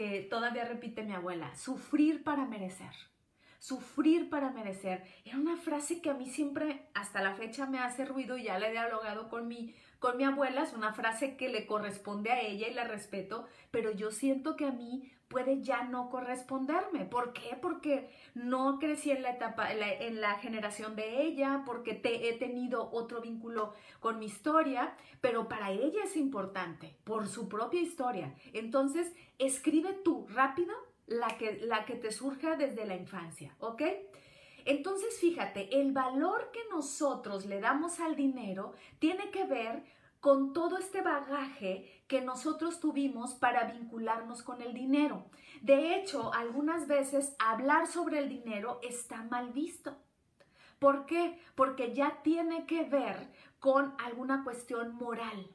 que todavía repite mi abuela, sufrir para merecer. Sufrir para merecer. Era una frase que a mí siempre, hasta la fecha, me hace ruido y ya la he dialogado con mi, con mi abuela. Es una frase que le corresponde a ella y la respeto, pero yo siento que a mí puede ya no corresponderme. ¿Por qué? Porque no crecí en la etapa, en la, generación de ella, porque te, he tenido otro vínculo con mi historia, pero para ella es importante, por su propia historia. Entonces, escribe tú rápido la que, la que te surja desde la infancia, ¿ok? Entonces, fíjate, el valor que nosotros le damos al dinero tiene que ver con todo este bagaje que nosotros tuvimos para vincularnos con el dinero. De hecho, algunas veces hablar sobre el dinero está mal visto. ¿Por qué? Porque ya tiene que ver con alguna cuestión moral.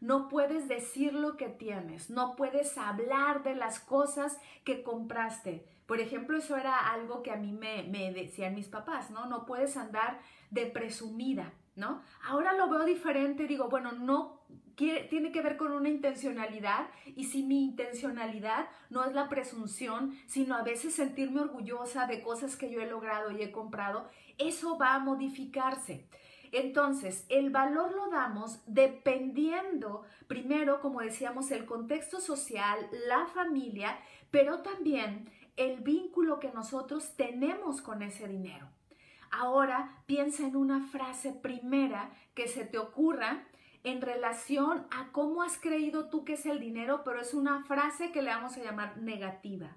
No puedes decir lo que tienes, no puedes hablar de las cosas que compraste. Por ejemplo, eso era algo que a mí me, me decían mis papás, ¿no? No puedes andar de presumida. ¿No? Ahora lo veo diferente, digo, bueno, no tiene que ver con una intencionalidad y si mi intencionalidad no es la presunción, sino a veces sentirme orgullosa de cosas que yo he logrado y he comprado, eso va a modificarse. Entonces, el valor lo damos dependiendo, primero, como decíamos, el contexto social, la familia, pero también el vínculo que nosotros tenemos con ese dinero. Ahora piensa en una frase primera que se te ocurra en relación a cómo has creído tú que es el dinero, pero es una frase que le vamos a llamar negativa.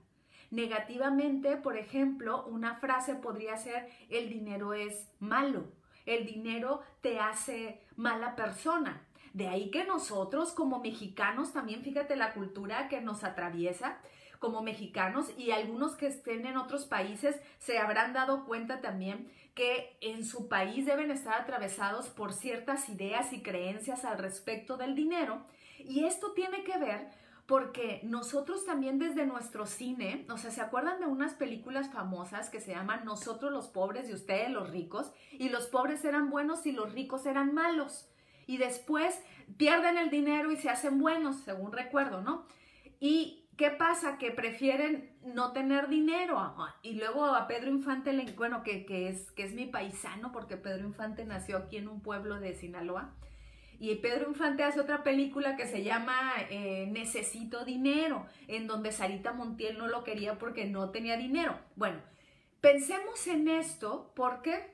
Negativamente, por ejemplo, una frase podría ser el dinero es malo, el dinero te hace mala persona. De ahí que nosotros como mexicanos, también fíjate la cultura que nos atraviesa, como mexicanos y algunos que estén en otros países se habrán dado cuenta también que en su país deben estar atravesados por ciertas ideas y creencias al respecto del dinero. Y esto tiene que ver porque nosotros también desde nuestro cine, o sea, ¿se acuerdan de unas películas famosas que se llaman Nosotros los pobres y ustedes los ricos? Y los pobres eran buenos y los ricos eran malos. Y después pierden el dinero y se hacen buenos, según recuerdo, ¿no? Y ¿Qué pasa? Que prefieren no tener dinero. Y luego a Pedro Infante, bueno, que, es, que es mi paisano, porque Pedro Infante nació aquí en un pueblo de Sinaloa. Y Pedro Infante hace otra película que se llama eh, Necesito Dinero, en donde Sarita Montiel no lo quería porque no tenía dinero. Bueno, pensemos en esto porque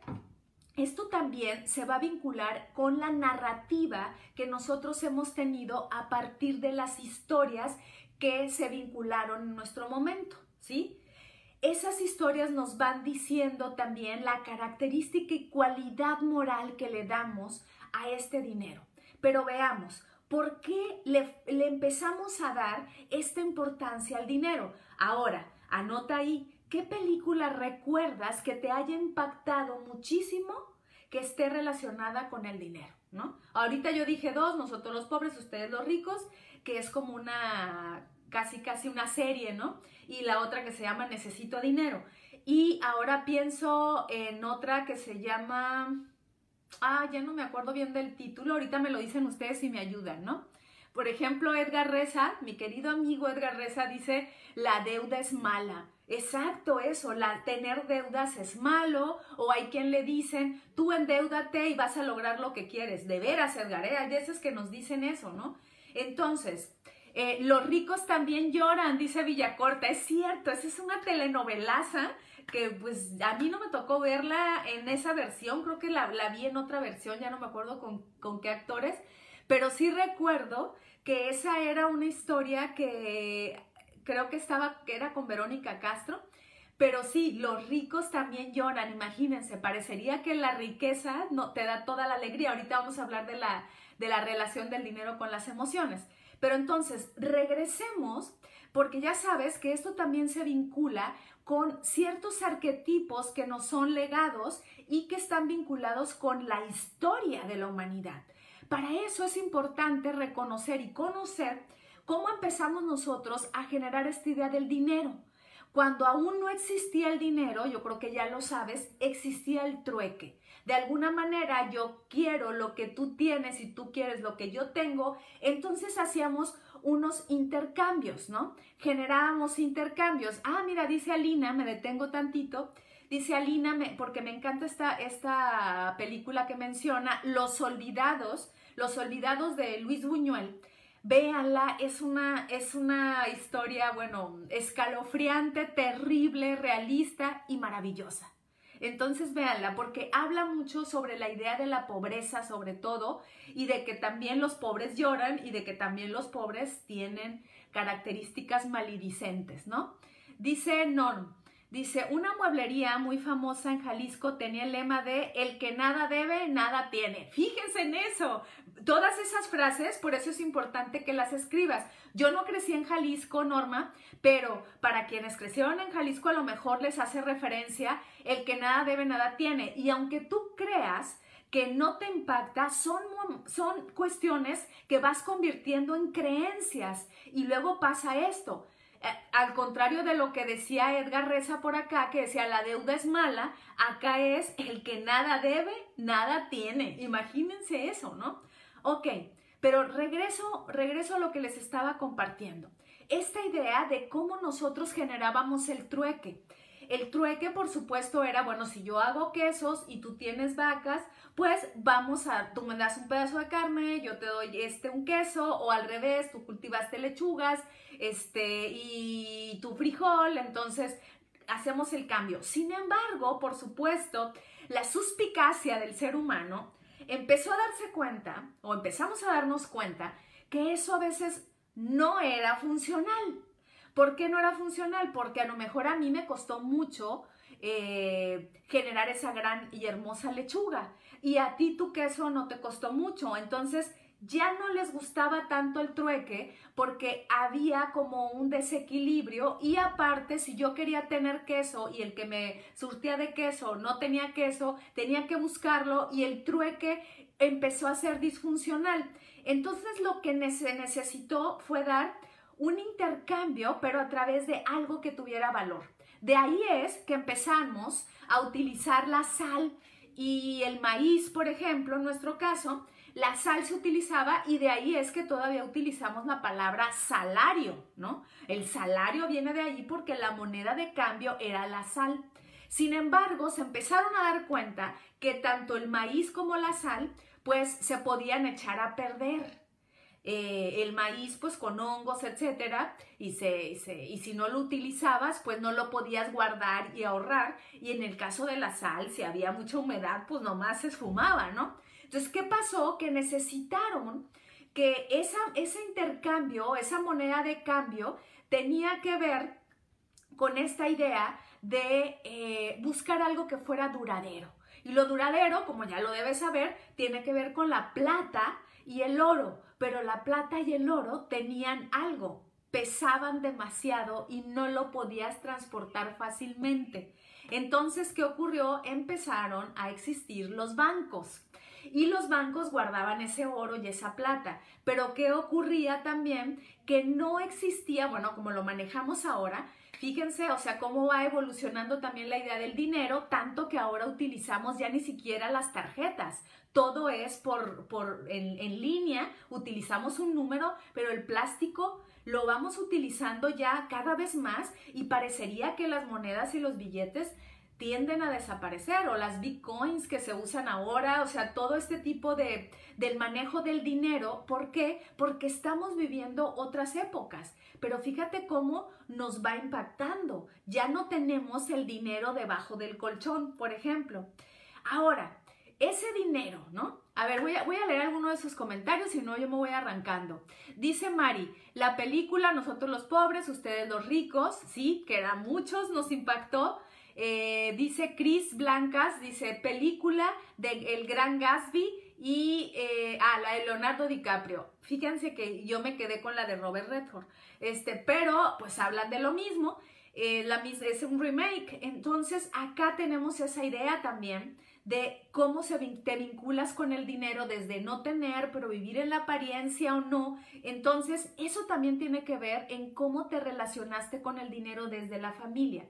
esto también se va a vincular con la narrativa que nosotros hemos tenido a partir de las historias que se vincularon en nuestro momento, ¿sí? Esas historias nos van diciendo también la característica y cualidad moral que le damos a este dinero. Pero veamos, ¿por qué le, le empezamos a dar esta importancia al dinero? Ahora, anota ahí, ¿qué película recuerdas que te haya impactado muchísimo que esté relacionada con el dinero? ¿no? Ahorita yo dije dos, nosotros los pobres, ustedes los ricos, que es como una casi casi una serie, ¿no? Y la otra que se llama Necesito dinero. Y ahora pienso en otra que se llama Ah, ya no me acuerdo bien del título, ahorita me lo dicen ustedes y me ayudan, ¿no? Por ejemplo, Edgar Reza, mi querido amigo Edgar Reza dice, la deuda es mala. Exacto, eso, la, tener deudas es malo, o hay quien le dicen, tú endeudate y vas a lograr lo que quieres. De veras, Edgar, ¿eh? hay veces que nos dicen eso, ¿no? Entonces, eh, los ricos también lloran, dice Villacorta. Es cierto, esa es una telenovelaza que pues a mí no me tocó verla en esa versión, creo que la, vi en otra versión, ya no me acuerdo con, con qué actores, pero sí recuerdo que esa era una historia que creo que estaba, que era con Verónica Castro, pero sí, los ricos también lloran, imagínense, parecería que la riqueza no te da toda la alegría. Ahorita vamos a hablar de la, de la relación del dinero con las emociones. Pero entonces, regresemos, porque ya sabes que esto también se vincula con ciertos arquetipos que nos son legados y que están vinculados con la historia de la humanidad. Para eso es importante reconocer y conocer cómo empezamos nosotros a generar esta idea del dinero. Cuando aún no existía el dinero, yo creo que ya lo sabes, existía el trueque. De alguna manera yo quiero lo que tú tienes y tú quieres lo que yo tengo, entonces hacíamos unos intercambios, ¿no? Generábamos intercambios. Ah, mira, dice Alina, me detengo tantito. Dice Alina, porque me encanta esta, esta película que menciona, Los Olvidados, Los Olvidados de Luis Buñuel. Véanla, es una, es una historia, bueno, escalofriante, terrible, realista y maravillosa. Entonces véanla, porque habla mucho sobre la idea de la pobreza, sobre todo, y de que también los pobres lloran y de que también los pobres tienen características malidicentes, ¿no? Dice Norm, Dice, una mueblería muy famosa en Jalisco tenía el lema de el que nada debe, nada tiene. Fíjense en eso. Todas esas frases, por eso es importante que las escribas. Yo no crecí en Jalisco, Norma, pero para quienes crecieron en Jalisco a lo mejor les hace referencia el que nada debe, nada tiene. Y aunque tú creas que no te impacta, son, son cuestiones que vas convirtiendo en creencias. Y luego pasa esto al contrario de lo que decía Edgar Reza por acá, que decía la deuda es mala, acá es el que nada debe, nada tiene. Imagínense eso, ¿no? Ok, pero regreso, regreso a lo que les estaba compartiendo. Esta idea de cómo nosotros generábamos el trueque. El trueque, por supuesto, era, bueno, si yo hago quesos y tú tienes vacas, pues vamos a, tú me das un pedazo de carne, yo te doy este un queso, o al revés, tú cultivaste lechugas, este, y tu frijol, entonces hacemos el cambio. Sin embargo, por supuesto, la suspicacia del ser humano empezó a darse cuenta, o empezamos a darnos cuenta, que eso a veces no era funcional. ¿Por qué no era funcional? Porque a lo mejor a mí me costó mucho eh, generar esa gran y hermosa lechuga y a ti tu queso no te costó mucho. Entonces ya no les gustaba tanto el trueque porque había como un desequilibrio y aparte si yo quería tener queso y el que me surtía de queso no tenía queso, tenía que buscarlo y el trueque empezó a ser disfuncional. Entonces lo que se necesitó fue dar un intercambio, pero a través de algo que tuviera valor. De ahí es que empezamos a utilizar la sal y el maíz, por ejemplo, en nuestro caso, la sal se utilizaba y de ahí es que todavía utilizamos la palabra salario, ¿no? El salario viene de ahí porque la moneda de cambio era la sal. Sin embargo, se empezaron a dar cuenta que tanto el maíz como la sal, pues se podían echar a perder. Eh, el maíz pues con hongos, etcétera, y, se, y si no lo utilizabas pues no lo podías guardar y ahorrar, y en el caso de la sal, si había mucha humedad pues nomás se esfumaba, ¿no? Entonces, ¿qué pasó? Que necesitaron que esa, ese intercambio, esa moneda de cambio, tenía que ver con esta idea de eh, buscar algo que fuera duradero. Y lo duradero, como ya lo debes saber, tiene que ver con la plata y el oro pero la plata y el oro tenían algo, pesaban demasiado y no lo podías transportar fácilmente. Entonces, ¿qué ocurrió? Empezaron a existir los bancos y los bancos guardaban ese oro y esa plata. Pero ¿qué ocurría también? Que no existía, bueno, como lo manejamos ahora, Fíjense, o sea, cómo va evolucionando también la idea del dinero, tanto que ahora utilizamos ya ni siquiera las tarjetas. Todo es por, por en, en línea, utilizamos un número, pero el plástico lo vamos utilizando ya cada vez más y parecería que las monedas y los billetes tienden a desaparecer o las bitcoins que se usan ahora, o sea, todo este tipo de del manejo del dinero, ¿por qué? Porque estamos viviendo otras épocas. Pero fíjate cómo nos va impactando. Ya no tenemos el dinero debajo del colchón, por ejemplo. Ahora, ese dinero, ¿no? A ver, voy a, voy a leer alguno de sus comentarios, si no yo me voy arrancando. Dice Mari, la película Nosotros los pobres, ustedes los ricos, sí, que era muchos, nos impactó. Eh, dice Chris Blancas, dice película de El Gran Gatsby y eh, ah, la de Leonardo DiCaprio. Fíjense que yo me quedé con la de Robert Redford, este, pero pues hablan de lo mismo. Eh, la, es un remake. Entonces acá tenemos esa idea también de cómo se, te vinculas con el dinero desde no tener, pero vivir en la apariencia o no. Entonces, eso también tiene que ver en cómo te relacionaste con el dinero desde la familia.